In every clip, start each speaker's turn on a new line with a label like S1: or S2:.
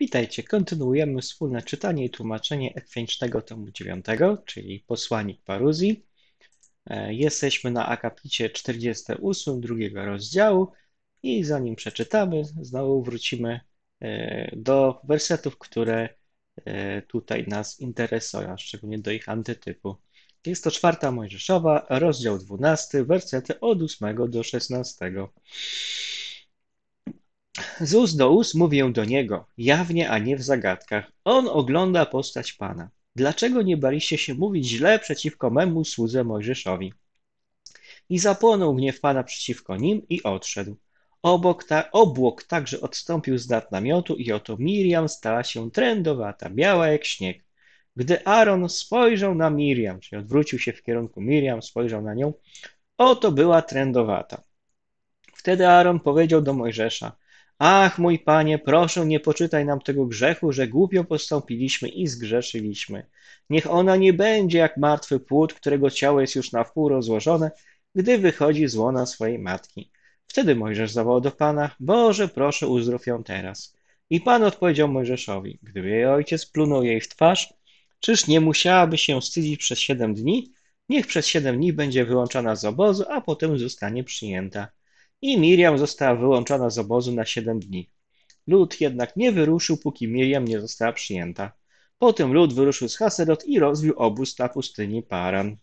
S1: Witajcie, kontynuujemy wspólne czytanie i tłumaczenie ekwięcznego tomu 9, czyli posłanik paruzji. E, jesteśmy na akapicie 48 drugiego rozdziału i zanim przeczytamy, znowu wrócimy e, do wersetów, które e, tutaj nas interesują, szczególnie do ich antytypu. Jest to czwarta Mojżeszowa, rozdział 12, wersety od 8 do 16. Z ust do ust mówię do niego, jawnie, a nie w zagadkach. On ogląda postać Pana. Dlaczego nie baliście się mówić źle przeciwko memu słudze Mojżeszowi? I zapłonął gniew Pana przeciwko nim i odszedł. Obok ta, obłok także odstąpił z nad namiotu i oto Miriam stała się trędowata, biała jak śnieg. Gdy Aaron spojrzał na Miriam, czyli odwrócił się w kierunku Miriam, spojrzał na nią, oto była trędowata. Wtedy Aaron powiedział do Mojżesza, Ach, mój panie, proszę, nie poczytaj nam tego grzechu, że głupio postąpiliśmy i zgrzeszyliśmy. Niech ona nie będzie jak martwy płód, którego ciało jest już na wpół rozłożone, gdy wychodzi z łona swojej matki. Wtedy Mojżesz zawołał do Pana, Boże, proszę, uzdrów ją teraz. I Pan odpowiedział Mojżeszowi, gdyby jej ojciec plunął jej w twarz, czyż nie musiałaby się wstydzić przez siedem dni? Niech przez siedem dni będzie wyłączona z obozu, a potem zostanie przyjęta i Miriam została wyłączona z obozu na siedem dni. Lud jednak nie wyruszył, póki Miriam nie została przyjęta. Potem lud wyruszył z Haserot i rozwił obóz na pustyni Paran.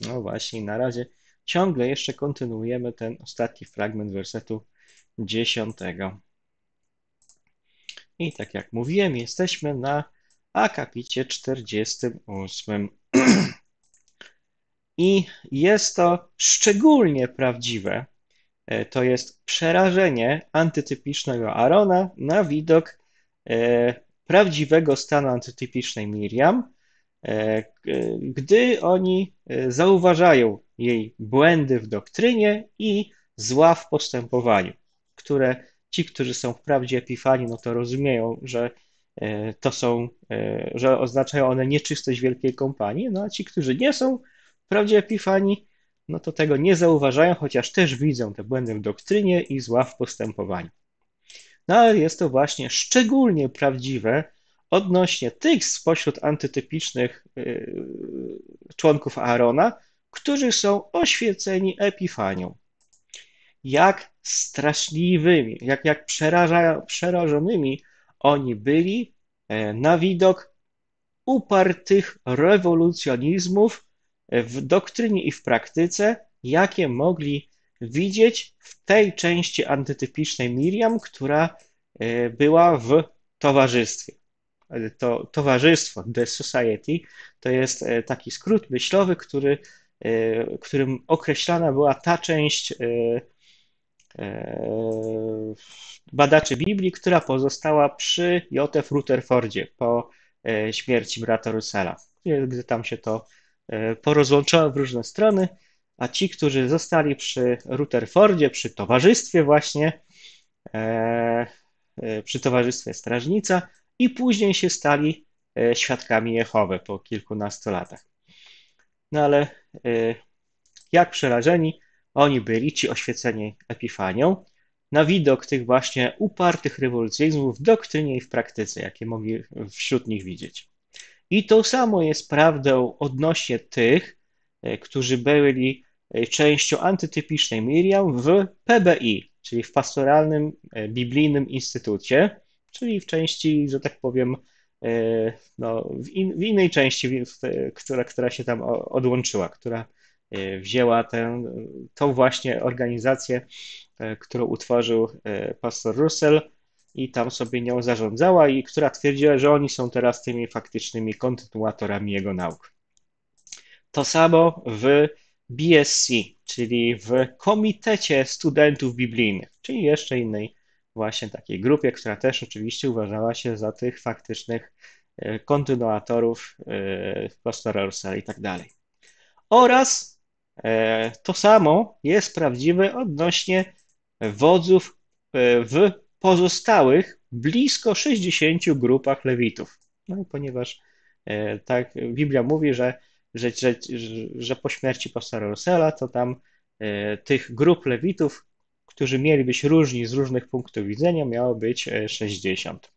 S1: No właśnie, na razie ciągle jeszcze kontynuujemy ten ostatni fragment wersetu dziesiątego. I tak jak mówiłem, jesteśmy na akapicie 48. I jest to szczególnie prawdziwe to jest przerażenie antytypicznego Arona na widok e, prawdziwego stanu antytypicznej Miriam, e, gdy oni zauważają jej błędy w doktrynie i zła w postępowaniu, które ci, którzy są wprawdzie epifani, no to rozumieją, że to są, że oznaczają one nieczystość wielkiej kompanii, no a ci, którzy nie są wprawdzie epifani, no to tego nie zauważają, chociaż też widzą te błędy w doktrynie i zła w postępowaniu. No ale jest to właśnie szczególnie prawdziwe odnośnie tych spośród antytypicznych yy, członków Aarona, którzy są oświeceni epifanią. Jak straszliwymi, jak, jak przeraża, przerażonymi oni byli e, na widok upartych rewolucjonizmów, w doktrynie i w praktyce, jakie mogli widzieć w tej części antytypicznej Miriam, która e, była w towarzystwie. E, to towarzystwo, The Society, to jest e, taki skrót myślowy, który, którym określana była ta część badaczy Biblii, która pozostała przy J.F. Rutherfordzie po śmierci brata Russella, gdy tam się to E, porozłączała w różne strony, a ci, którzy zostali przy Rutherfordzie, przy towarzystwie właśnie, e, e, przy towarzystwie Strażnica i później się stali świadkami Jehowy po kilkunastu latach. No ale jak przerażeni oni byli, ci oświeceni Epifanią, na widok tych właśnie upartych rewolucjonizmów w doktrynie i w praktyce, jakie mogli wśród nich widzieć. I to samo jest prawdą odnośnie tych, e, którzy byli e, częścią antytypicznej Miriam w PBI, czyli w Pastoralnym e, Biblijnym Instytucie, czyli w części, że tak powiem, no, w, in, w innej części, która, która się tam odłączyła, która wzięła tę, tą właśnie organizację, którą utworzył pastor Russell i tam sobie nią zarządzała i która twierdziła, że oni są teraz tymi faktycznymi kontynuatorami jego nauk. To samo w BSc, czyli w Komitecie Studentów Biblijnych, czyli jeszcze innej właśnie takiej grupie, która też oczywiście uważała się za tych faktycznych e, kontynuatorów e, pastora i tak dalej. Oraz e, to samo jest prawdziwe odnośnie wodzów w pozostałych blisko 60 grupach lewitów. No, ponieważ e, tak Biblia mówi, że, że, że, że po śmierci pastora Rosela, to tam e, tych grup lewitów, którzy mieli być różni z różnych punktów widzenia, miało być 60. E,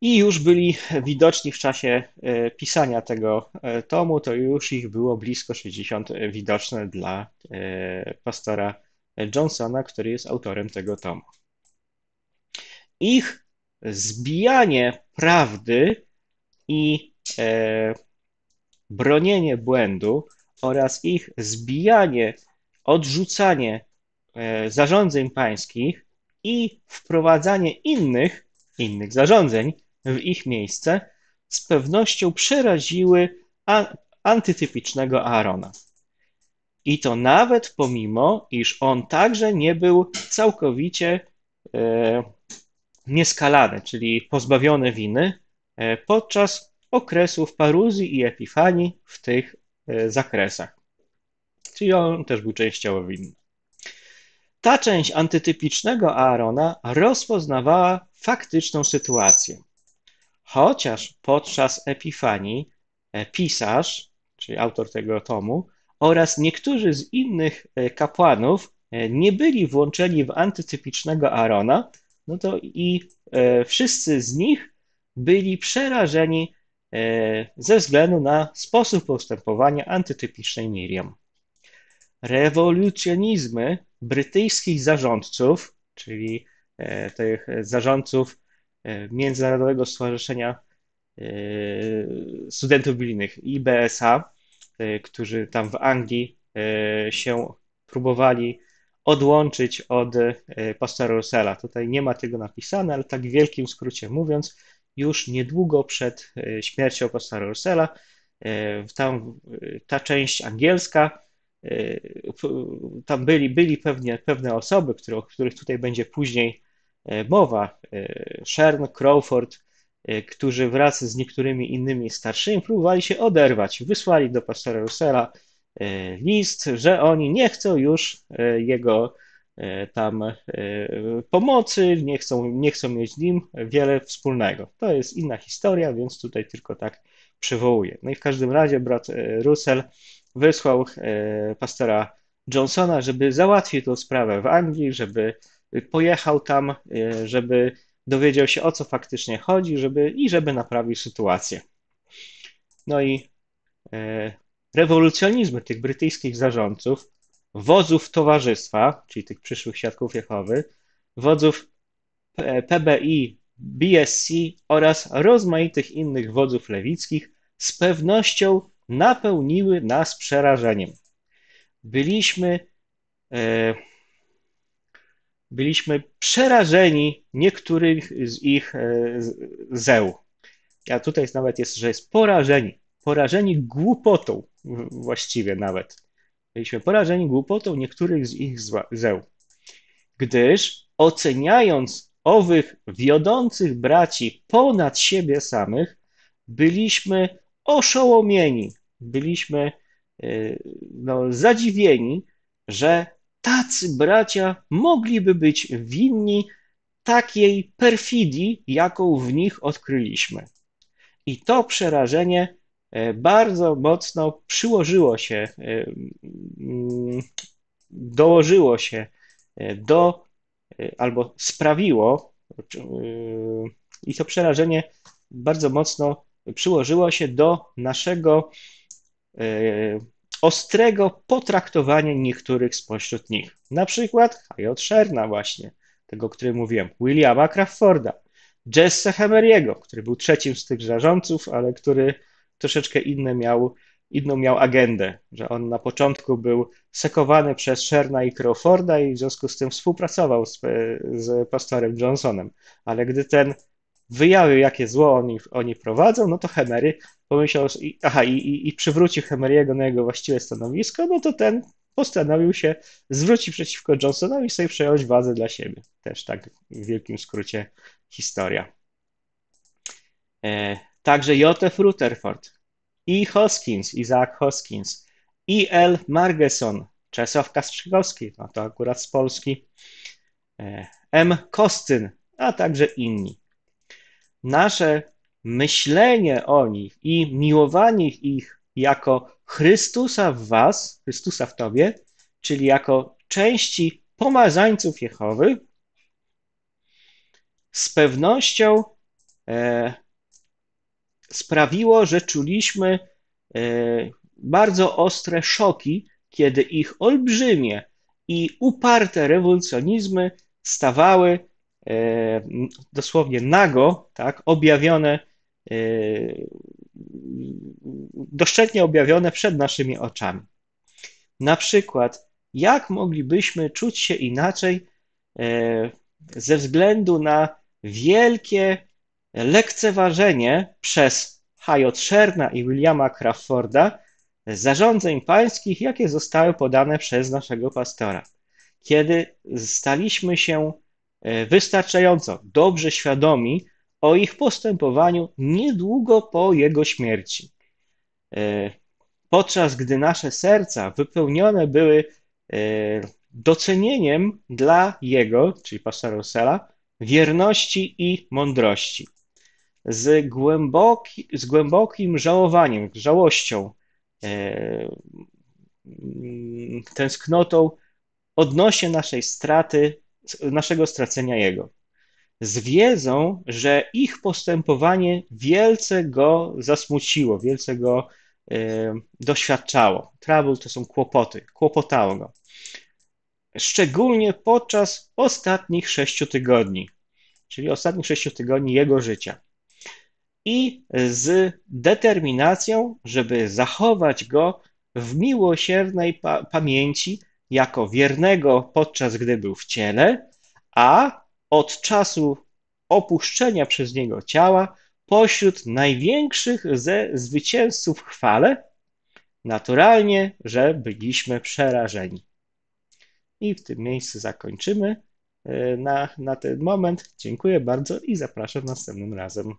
S1: i już byli widoczni w czasie pisania tego tomu, to już ich było blisko 60 widoczne dla pastora Johnsona, który jest autorem tego tomu. Ich zbijanie prawdy i bronienie błędu oraz ich zbijanie, odrzucanie zarządzeń pańskich i wprowadzanie innych, innych zarządzeń w ich miejsce z pewnością przeraziły antytypicznego Aarona. I to nawet pomimo, iż on także nie był całkowicie e, nieskalany, czyli pozbawiony winy e, podczas okresów paruzji i epifanii w tych e, zakresach. Czyli on też był częściowo winny. Ta część antytypicznego Aarona rozpoznawała faktyczną sytuację. Chociaż podczas Epifanii e, pisarz, czyli autor tego tomu, oraz niektórzy z innych kapłanów nie byli włączeni w antytypicznego Aarona, no to i wszyscy z nich byli przerażeni ze względu na sposób postępowania antytypicznej Miriam. Rewolucjonizmy brytyjskich zarządców, czyli tych zarządców E, Międzynarodowego Stowarzyszenia e, Studentów Biblijnych, IBSA, e, którzy tam w Anglii się próbowali odłączyć od pastora Russella. Tutaj nie ma tego napisane, ale tak w wielkim skrócie mówiąc, już niedługo przed śmiercią pastora Russella, tam ta część angielska, tam byli, byli pewnie, pewne osoby, które, o których tutaj będzie później E, mowa. E, Shern, Crawford, e, którzy wraz z niektórymi innymi starszymi próbowali się oderwać. Wysłali do pastora Russella list, że oni nie chcą już jego tam pomocy, nie chcą, nie chcą mieć z nim wiele wspólnego. To jest inna historia, więc tutaj tylko tak przywołuję. No i w każdym razie brat Russell wysłał pastora Johnsona, żeby załatwił tę sprawę w Anglii, żeby pojechał tam, e, żeby dowiedział się o co faktycznie chodzi, żeby i żeby naprawił sytuację. No i e, rewolucjonizmy tych brytyjskich zarządców, wodzów towarzystwa, czyli tych przyszłych świadków Jehowy, wodzów PBI, BSC oraz rozmaitych innych wodzów lewickich z pewnością napełniły nas przerażeniem. Byliśmy e, byliśmy przerażeni niektórych z ich e, zeł. Ja tutaj nawet jest, że jest porażeni. Porażeni głupotą właściwie nawet. Byliśmy porażeni głupotą niektórych z ich zeł. Gdyż oceniając owych wiodących braci ponad siebie samych, byliśmy oszołomieni, byliśmy e, no, zadziwieni, że tacy bracia mogliby być winni takiej perfidii, jaką w nich odkryliśmy. I to przerażenie bardzo mocno przyłożyło się, e, mm, dołożyło się e, do, albo sprawiło, i to przerażenie bardzo mocno przyłożyło się do naszego ostrego potraktowania niektórych spośród nich. Na przykład H.J. Sherna właśnie, tego, o którym mówiłem, Williama Crawforda, Jesse Hemeriego, który był trzecim z tych zarządców, ale który troszeczkę inne miał, inną miał agendę, że on na początku był sekowany przez Sherna i Crawforda i w związku z tym współpracował z, z pastorem Johnsonem, ale gdy ten wyjawił, jakie zło oni, oni prowadzą, no to Hemery pomyślał, aha, i, i, i przywrócił Hemeriego na jego właściwe stanowisko, no to ten postanowił się zwrócić przeciwko Johnsonowi i sobie przejąć władzę dla siebie. Też tak w wielkim skrócie historia. E, także J.F. Rutherford, i Hoskins, Isaac Hoskins, i L. Margeson, Czesław Kastrzykowski, no to akurat z Polski, e, M. Kostyn, a także inni nasze myślenie o nich i miłowanie ich jako Chrystusa w Was, Chrystusa w Tobie, czyli jako części pomazańców Jehowy, z pewnością e, sprawiło, że czuliśmy e, bardzo ostre szoki, kiedy ich olbrzymie i uparte rewolucjonizmy stawały e, dosłownie nago, tak, objawione, doszczętnie objawione przed naszymi oczami. Na przykład, jak moglibyśmy czuć się inaczej ze względu na wielkie lekceważenie przez H.J. Sherna i Williama Crawforda zarządzeń pańskich, jakie zostały podane przez naszego pastora. Kiedy staliśmy się e, wystarczająco dobrze świadomi o ich postępowaniu niedługo po jego śmierci. E, podczas gdy nasze serca wypełnione były e, docenieniem dla jego, czyli pastora Russella, wierności i mądrości z, głęboki, z głębokim żałowaniem, żałością, e, tęsknotą odnośnie naszej straty, naszego stracenia Jego. Z wiedzą, że ich postępowanie wielce go zasmuciło, wielce go e, doświadczało. Trouble to są kłopoty, kłopotało go. Szczególnie podczas ostatnich sześciu tygodni, czyli ostatnich sześciu tygodni jego życia i z determinacją, żeby zachować go w miłosiernej pa pamięci jako wiernego podczas gdy był w ciele, a od czasu opuszczenia przez niego ciała pośród największych ze zwycięzców chwale, naturalnie, że byliśmy przerażeni. I w tym miejscu zakończymy e, na, na ten moment. Dziękuję bardzo i zapraszam następnym razem.